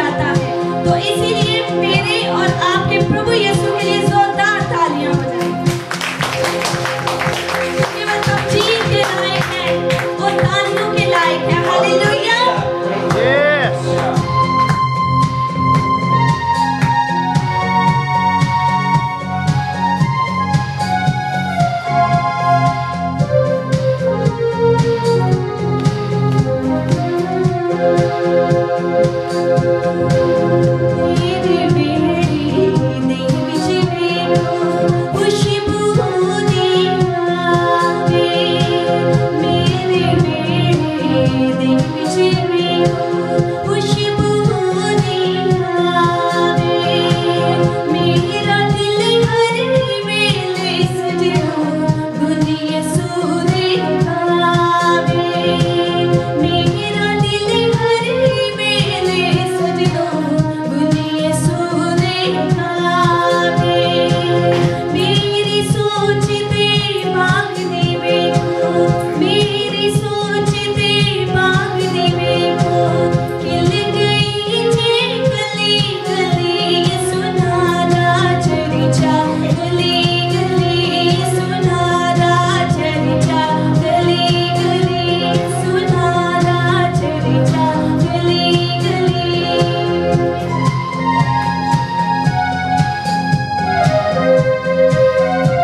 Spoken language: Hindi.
जाता है। तो इसीलिए मेरे और आपके प्रभु यीशु के लिए जोरदार तालियाँ हो जाए मतलब जीत के लायक है तालियों के लायक है। हालेलुया। Thank you.